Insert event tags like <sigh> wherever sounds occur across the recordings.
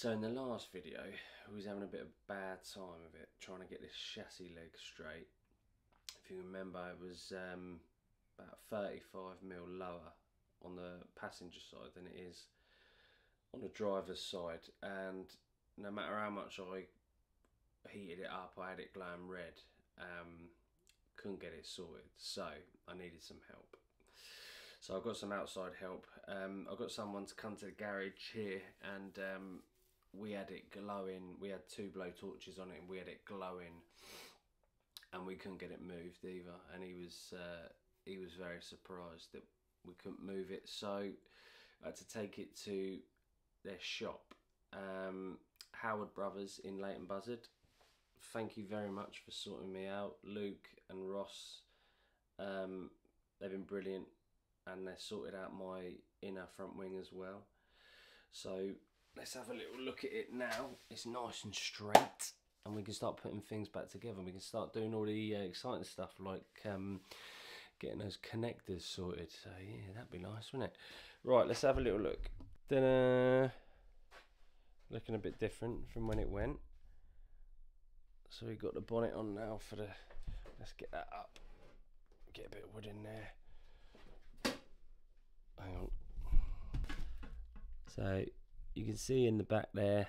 So in the last video, we was having a bit of a bad time of it, trying to get this chassis leg straight. If you remember, it was um, about 35 mil lower on the passenger side than it is on the driver's side, and no matter how much I heated it up, I had it glowing red. Um, couldn't get it sorted, so I needed some help. So I've got some outside help. Um, I've got someone to come to the garage here, and um, we had it glowing. We had two blow torches on it, and we had it glowing, and we couldn't get it moved either. And he was uh, he was very surprised that we couldn't move it. So I had to take it to their shop, um, Howard Brothers in Leighton Buzzard. Thank you very much for sorting me out, Luke and Ross. Um, they've been brilliant, and they sorted out my inner front wing as well. So let's have a little look at it now. It's nice and straight, and we can start putting things back together. We can start doing all the uh, exciting stuff like um, getting those connectors sorted. So yeah, that'd be nice, wouldn't it? Right, let's have a little look. Ta-da! Looking a bit different from when it went. So we've got the bonnet on now for the. Let's get that up. Get a bit of wood in there. Hang on. So you can see in the back there,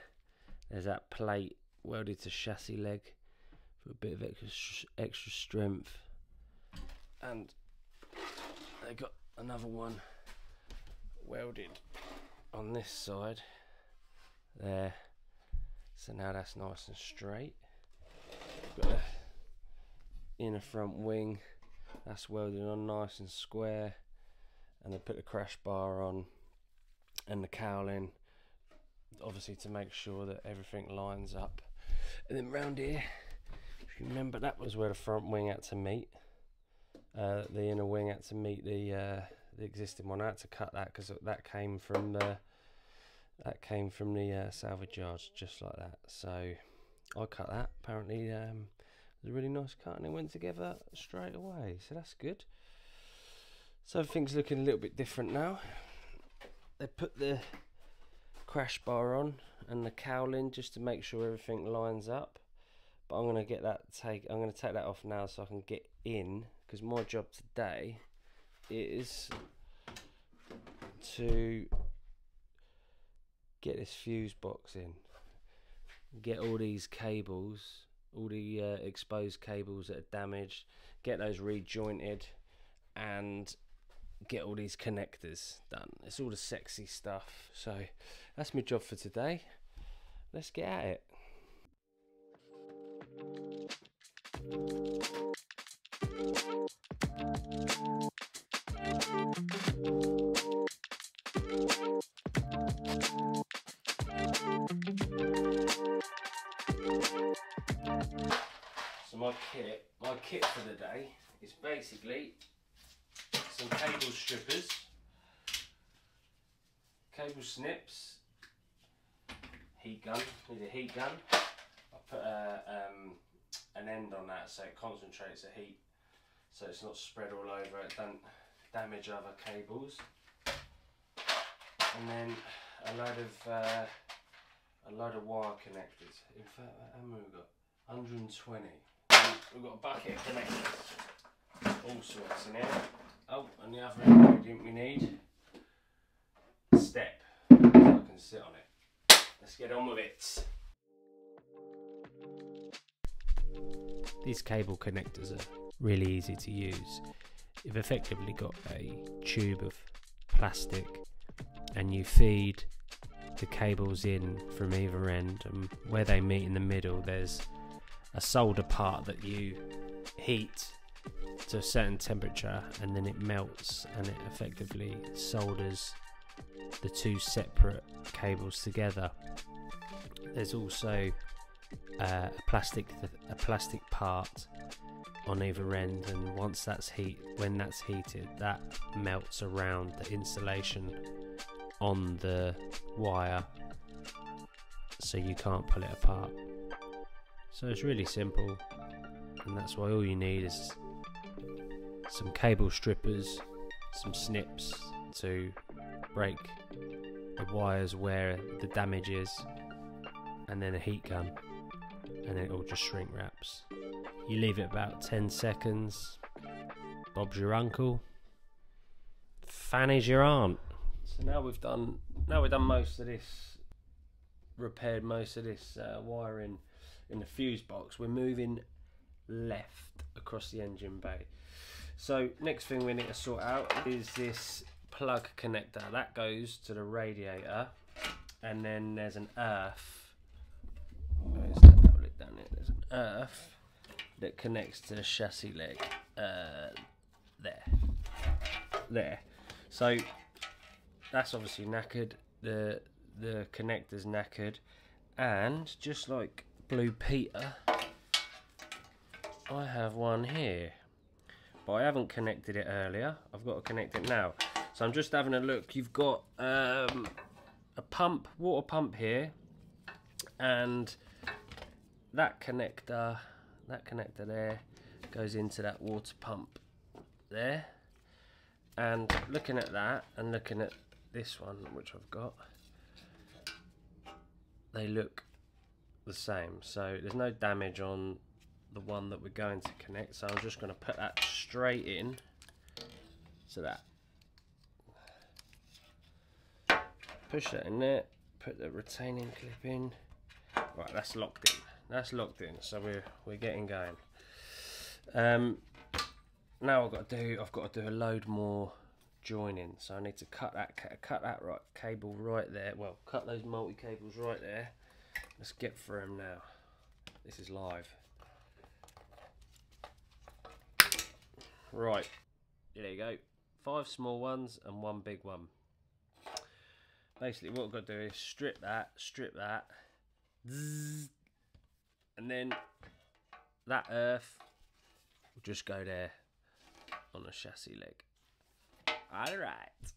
there's that plate welded to chassis leg for a bit of extra, extra strength. And they got another one welded on this side there. So now that's nice and straight. Got the inner front wing that's welded on nice and square and they put the crash bar on and the cowling obviously to make sure that everything lines up. And then round here if you remember that was where the front wing had to meet. Uh, the inner wing had to meet the uh, the existing one. I had to cut that because that came from the that came from the uh, salvage yards just like that. So I cut that. Apparently um, it was a really nice cut and it went together straight away. So that's good. So everything's looking a little bit different now. They put the crash bar on and the cowling just to make sure everything lines up. But I'm gonna get that take I'm gonna take that off now so I can get in because my job today is to get this fuse box in. Get all these cables all the uh, exposed cables that are damaged get those rejointed and get all these connectors done. It's all the sexy stuff. So that's my job for today. Let's get at it. So my kit, my kit for the day is basically cable strippers, cable snips, heat gun, need a heat gun. I put a, um, an end on that so it concentrates the heat so it's not spread all over, it don't damage other cables. And then a load of uh, a load of wire connectors. In fact, how many we got? 120. We've got a bucket of connectors. All sorts in here. Oh, and the other ingredient we need, step, so I can sit on it. Let's get on with it. These cable connectors are really easy to use. You've effectively got a tube of plastic and you feed the cables in from either end and where they meet in the middle there's a solder part that you heat to a certain temperature and then it melts and it effectively solders the two separate cables together. There's also uh, a plastic a plastic part on either end and once that's heat when that's heated that melts around the insulation on the wire so you can't pull it apart. So it's really simple and that's why all you need is some cable strippers some snips to break the wires where the damage is and then a heat gun, and then it all just shrink wraps. You leave it about 10 seconds. Bob's your uncle. Fanny's your aunt. So now we've done now we've done most of this, repaired most of this uh, wiring in the fuse box. We're moving left across the engine bay. So next thing we need to sort out is this plug connector that goes to the radiator, and then there's an earth. There's an earth that connects to the chassis leg. Uh, there, there. So that's obviously knackered. The the connector's knackered, and just like Blue Peter, I have one here, but I haven't connected it earlier. I've got to connect it now. So I'm just having a look. You've got um, a pump, water pump here, and that connector, that connector there, goes into that water pump there. And looking at that, and looking at this one, which I've got, they look the same. So there's no damage on the one that we're going to connect. So I'm just going to put that straight in to that. Push that in there, put the retaining clip in. Right, that's locked in. That's locked in. So we're we're getting going. Um, now I've got to do I've got to do a load more joining. So I need to cut that cut that right cable right there. Well, cut those multi cables right there. Let's get through them now. This is live. Right, there you go. Five small ones and one big one. Basically, what I've got to do is strip that, strip that, and then that earth will just go there on the chassis leg. All right.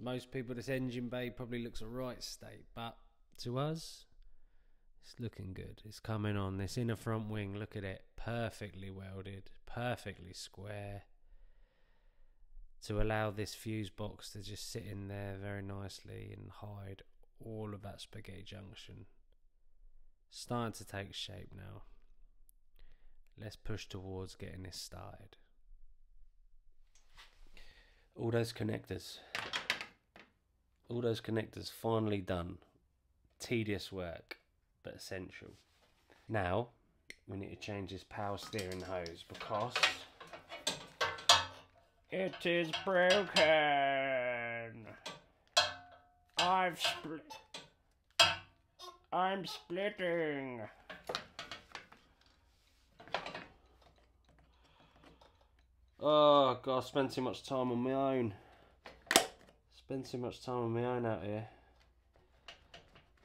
To most people, this engine bay probably looks a right state, but to us, it's looking good. It's coming on. This inner front wing, look at it, perfectly welded, perfectly square. To allow this fuse box to just sit in there very nicely and hide all of that spaghetti junction. Starting to take shape now. Let's push towards getting this started. All those connectors all those connectors finally done. Tedious work, but essential. Now, we need to change this power steering hose because it is broken. I've split. I'm splitting. Oh god, I spend too much time on my own. Spend too much time on my own out here.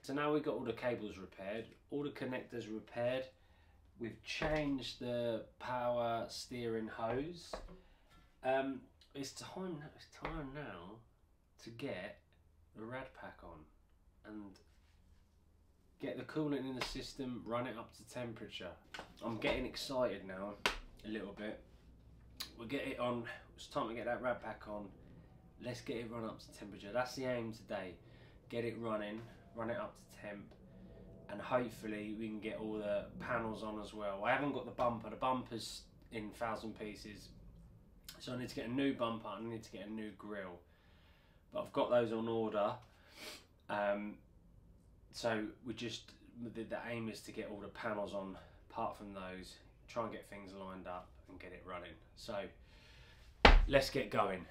So now we've got all the cables repaired, all the connectors repaired. We've changed the power steering hose. Um, it's time. It's time now to get the rad pack on and get the coolant in the system, run it up to temperature. I'm getting excited now a little bit. We'll get it on. It's time to get that rad pack on. Let's get it run up to temperature. That's the aim today. Get it running, run it up to temp, and hopefully we can get all the panels on as well. I haven't got the bumper. The bumper's in thousand pieces, so I need to get a new bumper. and I need to get a new grill, but I've got those on order. Um, so we just the, the aim is to get all the panels on. Apart from those, try and get things lined up and get it running. So let's get going.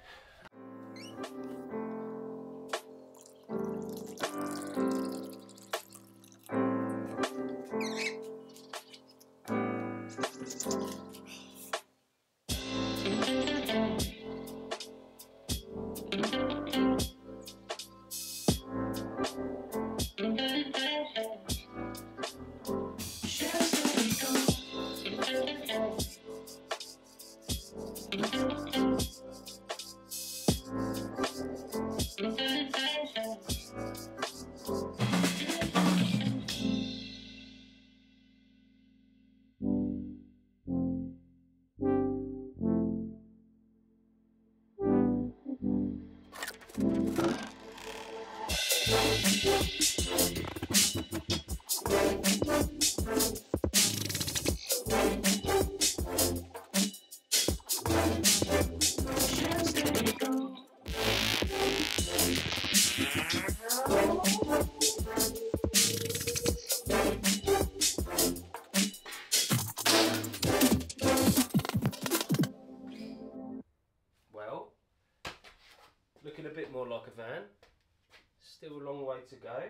To go.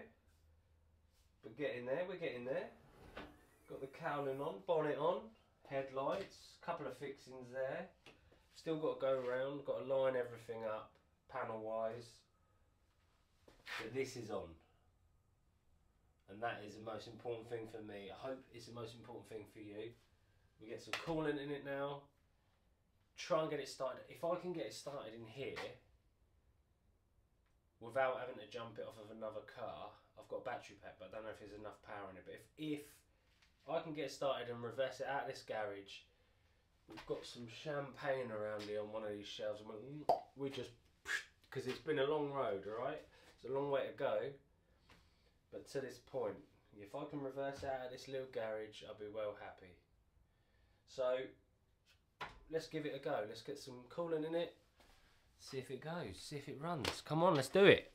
But getting there, we're getting there. Got the cowling on, bonnet on, headlights, couple of fixings there. Still got to go around, got to line everything up, panel wise. But this is on. And that is the most important thing for me. I hope it's the most important thing for you. We get some coolant in it now try and get it started. If I can get it started in here without having to jump it off of another car, I've got a battery pack, but I don't know if there's enough power in it. But if, if I can get started and reverse it out of this garage, we've got some champagne around here on one of these shelves, and we, just <sniffs> because it's been a long road, all right? It's a long way to go, but to this point, if I can reverse out of this little garage, I'll be well happy. So let's give it a go. Let's get some coolant in it. See if it goes. See if it runs. Come on, let's do it.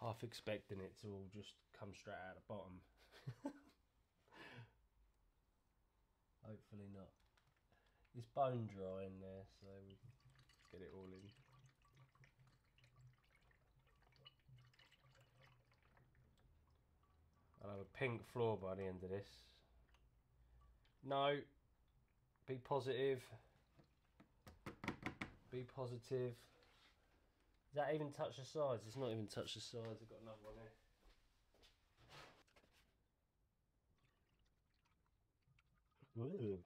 Half expecting it to all just come straight out of the bottom. <laughs> Hopefully not. It's bone dry in there, so we get it all in. I'll have a pink floor by the end of this. No. Be positive. Be positive. Does that even touch the sides? It's not even touch the sides. I've got another one here. Ooh.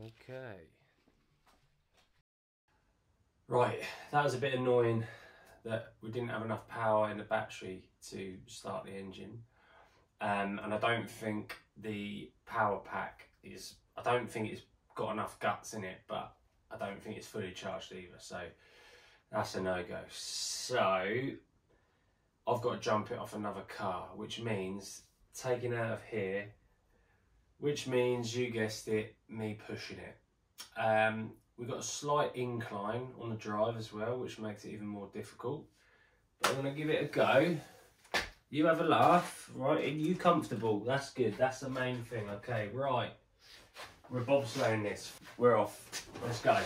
Okay. Right, that was a bit annoying that we didn't have enough power in the battery to start the engine. Um, and I don't think the power pack is, I don't think it's got enough guts in it, but I don't think it's fully charged either. So that's a no go. So I've got to jump it off another car, which means taking out of here, which means you guessed it, me pushing it. Um, we've got a slight incline on the drive as well, which makes it even more difficult. But I'm going to give it a go. You have a laugh, right? Are you comfortable? That's good. That's the main thing. Okay, right. We're bobsleighing this. We're off. Let's go.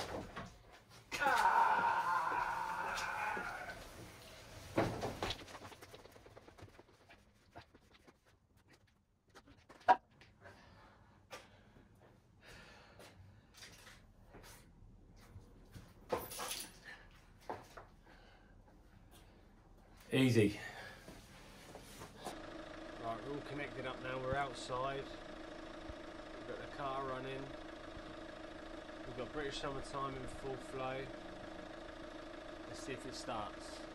Easy. We're all connected up now. We're outside. We've got the car running. We've got British Summertime in full flow. Let's see if it starts.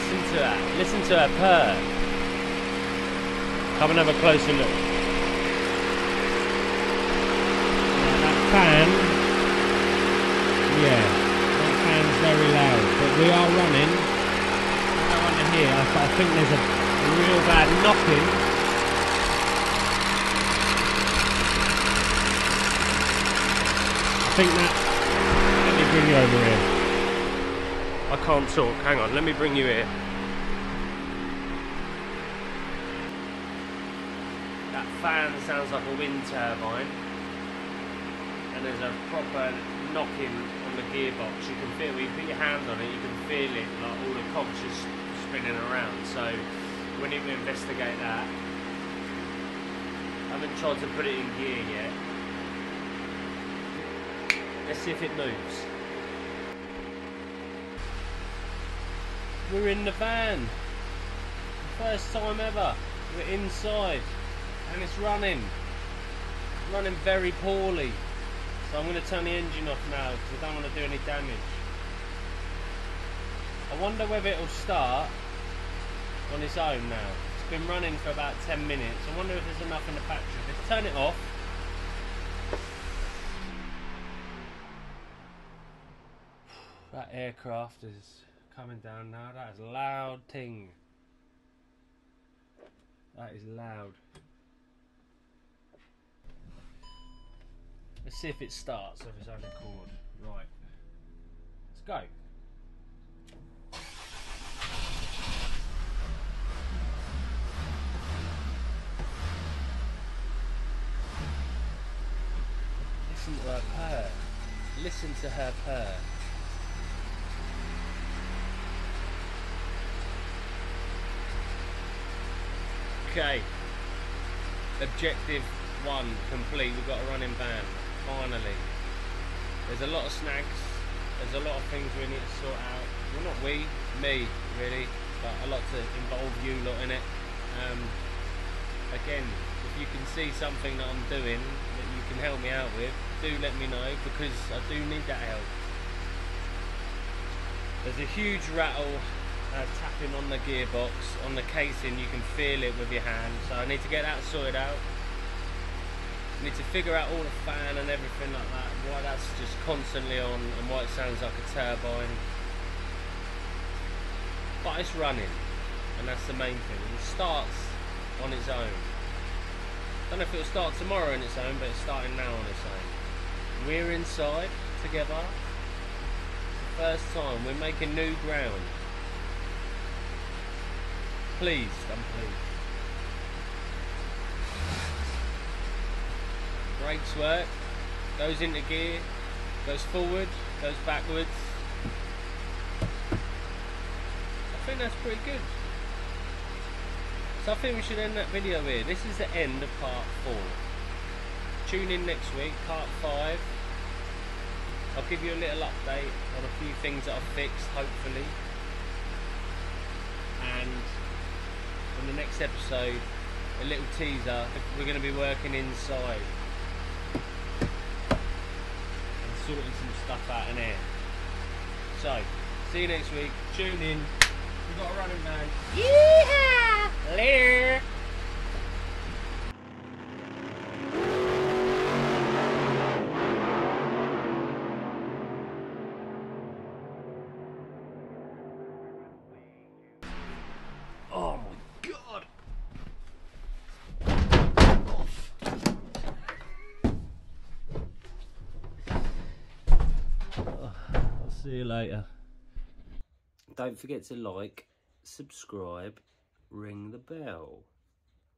Listen to her. Listen to her purr. Come and have a closer look. Yeah, that fan. Yeah, that fan's very loud. But we are running. I don't want to hear. I, I think there's a real bad knocking. I think that. Let me bring you over here. I can't talk. Hang on, let me bring you here. That fan sounds like a wind turbine, and there's a proper knocking on the gearbox. You can feel. When you put your hand on it, you can feel it like all the cogs just spinning around. So we need to investigate that. I haven't tried to put it in gear yet. Let's see if it moves. We're in the van. First time ever. We're inside. And it's running. Running very poorly. So I'm going to turn the engine off now because I don't want to do any damage. I wonder whether it'll start on its own now. It's been running for about 10 minutes. I wonder if there's enough in the battery. Let's turn it off. That aircraft is coming down now. That is loud ting. That is loud. Let's see if it starts of its own accord. Right. Let's go. Listen to her purr. Listen to her purr. Okay. Objective one complete. We've got a running van. Finally. There's a lot of snags. There's a lot of things we need to sort out. Well, not we, me, really, but a lot to involve you lot in it. Um, again, if you can see something that I'm doing that you can help me out with, do let me know because I do need that help. There's a huge rattle uh, tapping on the gearbox, on the casing, you can feel it with your hand. So I need to get that sorted out. I need to figure out all the fan and everything like that, why that's just constantly on and why it sounds like a turbine. But it's running, and that's the main thing. It starts on its own. I Don't know if it'll start tomorrow on its own, but it's starting now on its own. We're inside together. First time we're making new ground pleased. I'm pleased. Brakes work. Goes into gear. Goes forward. Goes backwards. I think that's pretty good. So I think we should end that video here. This is the end of part 4. Tune in next week, part 5. I'll give you a little update on a few things that I've fixed, hopefully. And in the next episode, a little teaser, we're going to be working inside and sorting some stuff out in here. So, see you next week. Tune in. We've got a running man. Yeehaw! Later. See you later. Don't forget to like, subscribe, ring the bell.